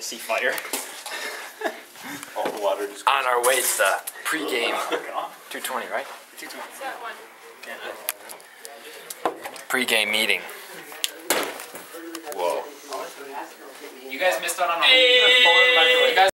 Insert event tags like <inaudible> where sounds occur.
I see fire. All the water just. On our way to the pregame <laughs> uh-huh. 220, right? That one. Pregame meeting. Whoa. You guys missed out on a